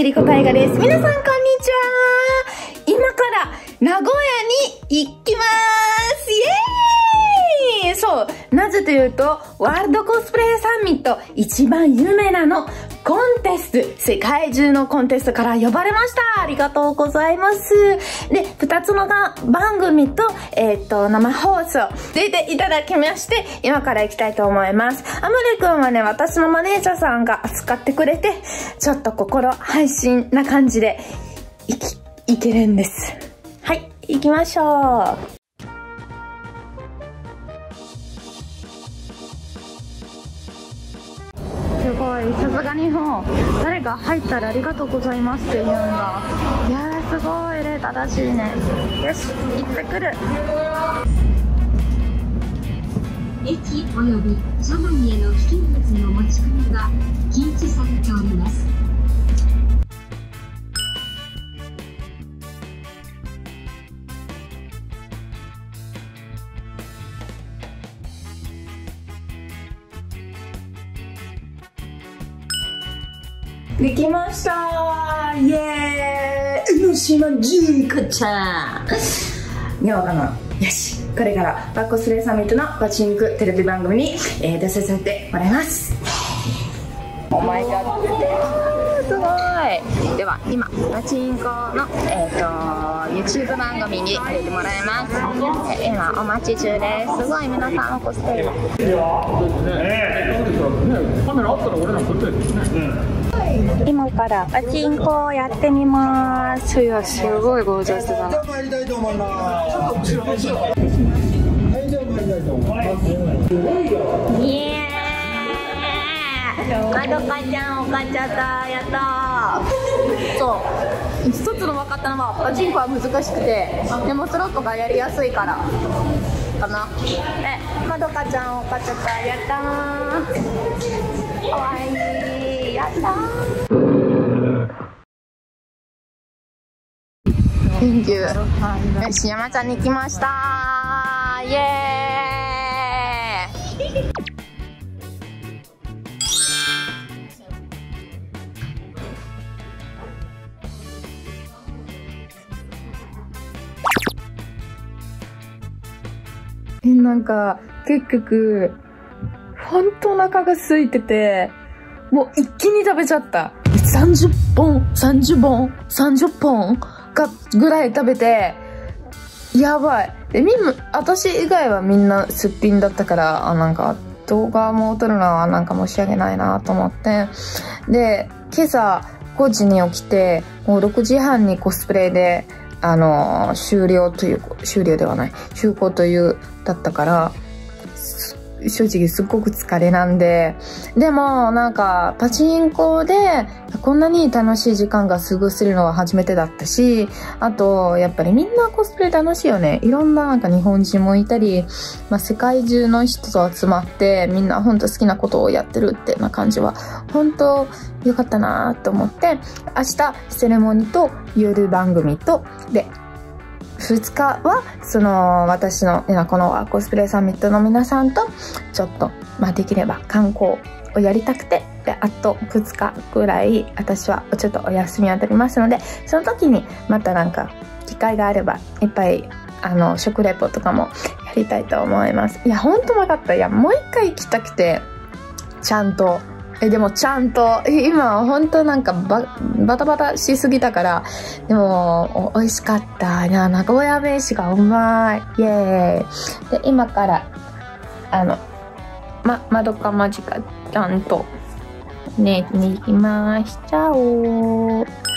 にりこたいがです。皆さんこんにちは。今から名古屋に行きます。イエーイ。そう、なぜというと、ワールドコスプレサミット。一番有名なの、コンテスト、世界中のコンテストから呼ばれました。ありがとうございます。で、二つの番組と、えっ、と、生放送出ていただきまして、今から行きたいと思います。アムレくんはね、私のマネージャーさんが扱ってくれて、ちょっと心配信な感じで、いき、いけるんです。はい、行きましょう。いさすがにもう誰か入ったらありがとうございますって言うんだいやーすごい礼正しいね。よし行ってくる。駅及び車内への危険物の持ち込みが禁止されております。できました。イエーイ。江ノ島純子ちゃんようかなよしこれからバッコスレーサミットのパチンクテレビ番組に、えー、出させてもらいます。お前がすごい。では今パチンコの、えーと、YouTube 番組に入れてもらいます。今お待ち中です。すごい皆さんおこしてるいやそうですね。カメラあったら俺ら撮ってるんですね今からパチンコをやってみますいやすごいゴージャスだな参りたいと思いますイエーイまどかちゃんおかちゃったやったそう一つの分かったのはパチンコは難しくてでもスロットがやりやすいからかなえまどかちゃんおかちゃったやったーかわいいやったーよし山ちゃんに来ました。イエーイ。なんか結局本当お腹が空いててもう一気に食べちゃった。30本、30本、30本かぐらい食べて、やばい。で、みんな、私以外はみんなすっぴんだったから、あ、なんか、動画も撮るのはなんか申し訳ないなと思って。で、今朝5時に起きて、もう6時半にコスプレで、あの終了という、終了ではない、休校という、だったから、正直すっごく疲れなんで、でもなんかパチンコでこんなに楽しい時間が過ごせるのは初めてだったし、あとやっぱりみんなコスプレ楽しいよね。いろんななんか日本人もいたり、まあ、世界中の人と集まってみんな本当好きなことをやってるってな感じは本当良かったなと思って、明日セレモニーと夜番組とで2日は、その、私の今、このコスプレサミットの皆さんと、ちょっと、まあ、できれば観光をやりたくて、で、あと2日ぐらい、私はちょっとお休みを取りますので、その時に、またなんか、機会があれば、いっぱい、あの、食レポとかもやりたいと思います。いや、ほんと分かった。いや、もう一回行きたくて、ちゃんと、え、でもちゃんと、今は本当なんかババタバタしすぎたから、でも美味しかった。じゃあ、名古屋飯がうまい。イエーイ。で、今から、あの、ま、窓かまじかちゃんと、ね、に行きましちゃおう。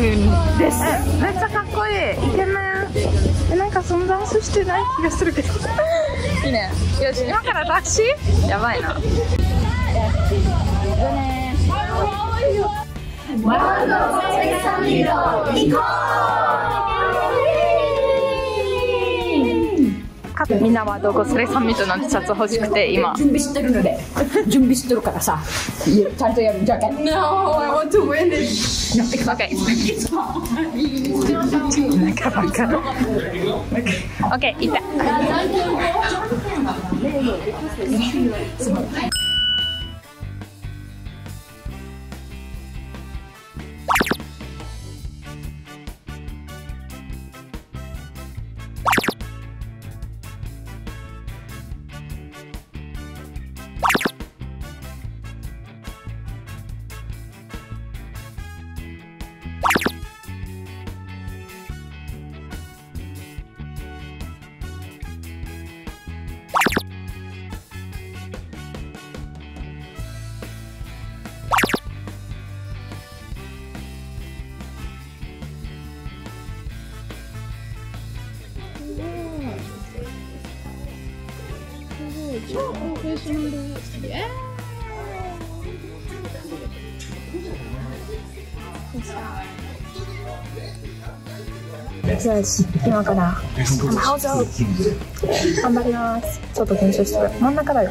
くんです。めっちゃかっこいい。イケメン。えなんかそのダンスしてない気がするけど。いいね。よし。今からタクシーやばいな。ワールドサミット行こうみんなはどこ？スレサミットのシャツ欲しくて今。準備してるので準備してるからさいやちゃんとやるじゃん No, I want to win it. Okay. なんかバカ。Okay, いった。よし、今から青空頑張ります。ちょっと練習してる。真ん中だよ。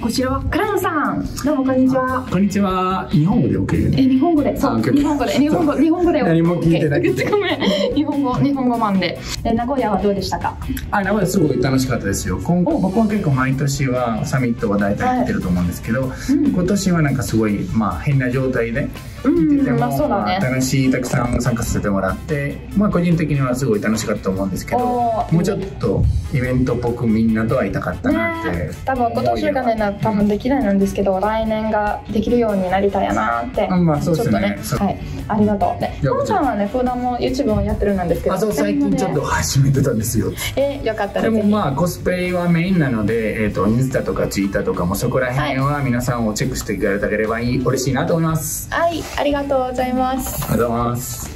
こちらは倉野さん。どうもこんにちは。こんにちは。日本語で OK え、日本語で、そう、日本語で、日本語、日本語で。何も聞いてないごめん、日本語、日本語版で。え、名古屋はどうでしたか？あ、名古屋すごい楽しかったですよ。今後僕は結構毎年はサミットは大体行ってると思うんですけど、今年はなんかすごい、まあ変な状態で、うん、でも。楽しい、たくさん参加させてもらって、まあ個人的にはすごい楽しかったと思うんですけど、もうちょっとイベントっぽくみんなと会いたかったなって。ね、多分今年がねな多分できないんですけど来年ができるようになりたいなってあまあそうですね。ねはいありがとう。でこうちゃんはね普段も YouTube をやってるんですけどあ、そう、最近ちょっと始めてたんですよ。えよかったでらぜひもまあコスプレはメインなので、えー、とインスタとかツイッターとかもそこら辺は皆さんをチェックしていただければいい嬉しいなと思います。はいありがとうございます。ありがとうございます。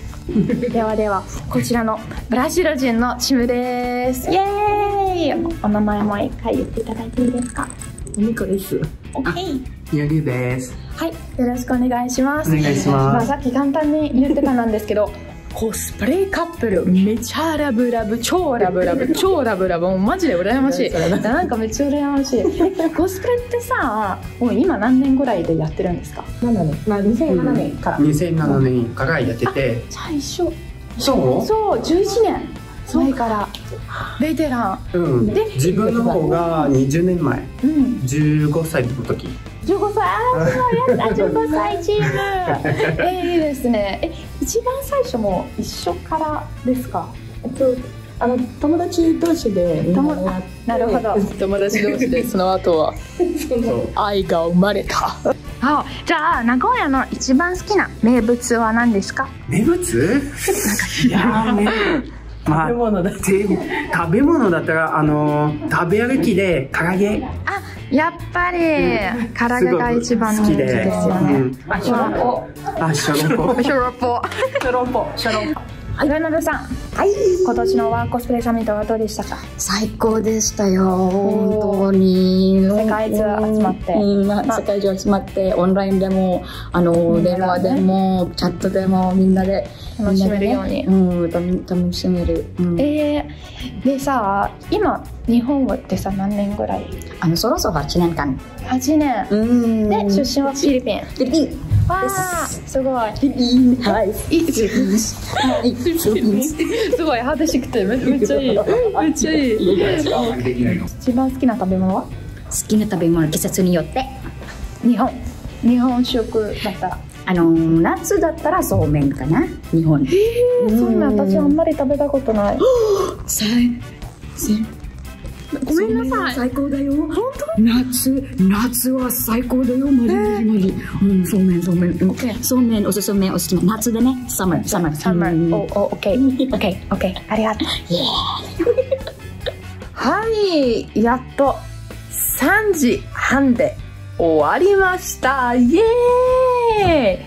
ではではこちらのブラジル人のシムです。イエーイ。お名前も一回言っていただいていいですか？おみこです。OK ヤギです。はい、よろしくお願いします。お願いします。あ、さっき簡単に言ってたなんですけど、コスプレカップル。めちゃラブラブ。超ラブラブ。超ラブラブ。もうマジで羨ましい。なんかめっちゃ羨ましい。えコスプレってさもう今何年ぐらいでやってるんですか？7年？まあ2007年から、2007年からやってて、最初。そう？そう11年。前から。ベテラン。うん。で、自分の方が20年前、うん。15歳の時。15歳。ああそうやった。15歳チーム。えー、いいですね。え一番最初も一緒からですか？えっとあの友達同士でなるほど。友達同士でその後は。愛が生まれた。あじゃあ名古屋の一番好きな名物は何ですか？名物？いやーね。まあ、食べ物だて。食べ物だったら、あのー、食べ歩きで唐揚げ。あやっぱり唐揚げが一番好きで。人気ですよねうんあ小籠包あ、小籠包。ショロポ。小籠包小籠包上野さん。はい。今年のワーコスプレサミットはどうでしたか？最高でしたよ。本当に。世界中集まって。世界中集まってオンラインでもあの電話でもチャットでもみんなで。楽しめるように。うん楽楽しめる、うん。えー、でさ今日本語ってさ何年ぐらい？あのそろそろ8年間。8年。うん。で出身はフィリピン。フィリピン。わあす。ごい。フィリピン。はい。いいはいフィリピンすごい。激しくてめめっちゃいい。めっちゃいい。一番好きな食べ物は？好きな食べ物季節によって。日本。日本食だったら。あの夏だったらそうめんかな。日本。そんな私あんまり食べたことない。さごめんなさい。最高だよ。本当？夏、夏は最高だよ。マジマジマジ。うん、そうめん、そうめん。うんそうめん、おすすめ、おすすめ。夏でね、サマー、サマー。サマうんーおおオッケーオッケーオッケーありがとうはいやっと3時半で終わりましたイエ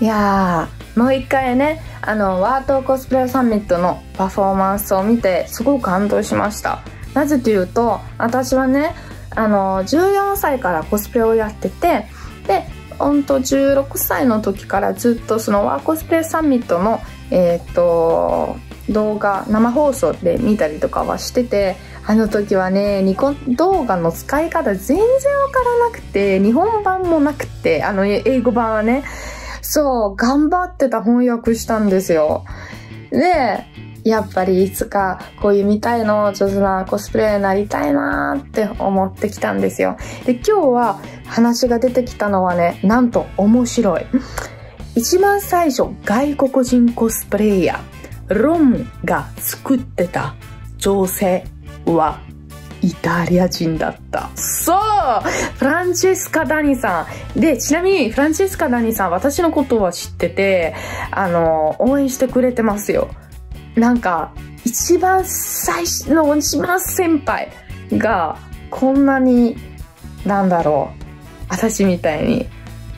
ーイいやーもう一回ねあのワートコスプレサミットのパフォーマンスを見てすごく感動しましたなぜというと私はねあの、14歳からコスプレをやってて、で、ほんと16歳の時からずっとそのワーコスプレサミットの、えっ、と、動画、生放送で見たりとかはしてて、あの時はね、ニコ動画の使い方全然わからなくて、日本版もなくて、あの英語版はね、そう、頑張ってた翻訳したんですよ。で、やっぱりいつかこういう見たいの上手なコスプレになりたいなーって思ってきたんですよ。で、今日は話が出てきたのはね、なんと面白い。一番最初、外国人コスプレイヤー、ロムが作ってた女性はイタリア人だった。そうフランチェスカ・ダニさん。で、ちなみにフランチェスカ・ダニさん、私のことは知ってて、あの、応援してくれてますよ。なんか、一番最初の一番先輩が、こんなに、なんだろう、私みたいに、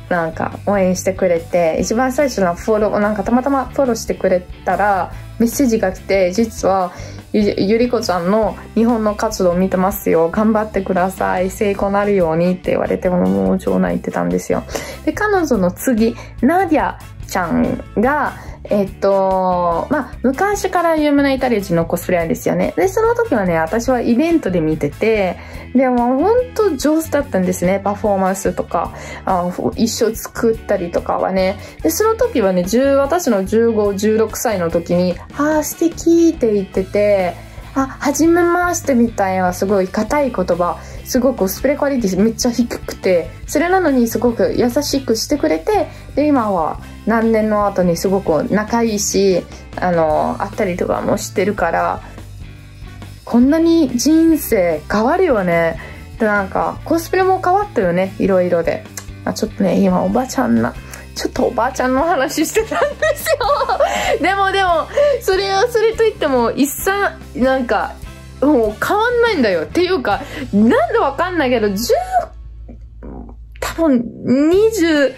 なんか応援してくれて、一番最初のフォロー、なんかたまたまフォローしてくれたら、メッセージが来て、実は、ゆゆりこちゃんの日本の活動を見てますよ。頑張ってください。成功なるようにって言われて、もう長男言ってたんですよ。で、彼女の次、ナディアちゃんが、えっと、まあ、昔から有名なイタリア人のコスプレイヤーですよね。で、その時はね、私はイベントで見てて、でも本当上手だったんですね。パフォーマンスとか、あ衣装作ったりとかはね。で、その時はね、10私の15、16歳の時に、あー素敵って言ってて、あ、はじめましてみたいなすごい硬い言葉、すごくスプレークオリティめっちゃ低くて、それなのにすごく優しくしてくれて、で、今は何年の後にすごく仲いいし、あの、会ったりとかもしてるから、こんなに人生変わるよね。で、なんか、コスプレも変わったよね、いろいろで。あ、ちょっとね、今おばちゃんな、ちょっとおばあちゃんの話してたんですよ。でもでも、それはそれといっても、一切、なんか、もう変わんないんだよ。っていうか、なんでわかんないけど、10、多分20、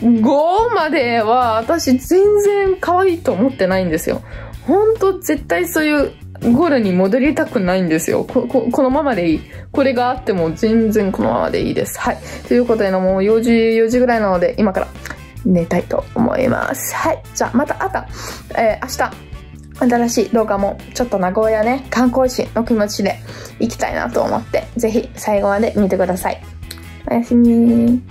5までは、私全然可愛いと思ってないんですよ。ほんと、絶対そういう、ゴールに戻りたくないんですよここ。このままでいい。これがあっても全然このままでいいです。はい。ということでの、もう4時、4時ぐらいなので、今から寝たいと思います。はい。じゃあ、また、あた、えー、明日、新しい動画もちょっと名古屋ね、観光地の気持ちで行きたいなと思って、ぜひ最後まで見てください。おやすみ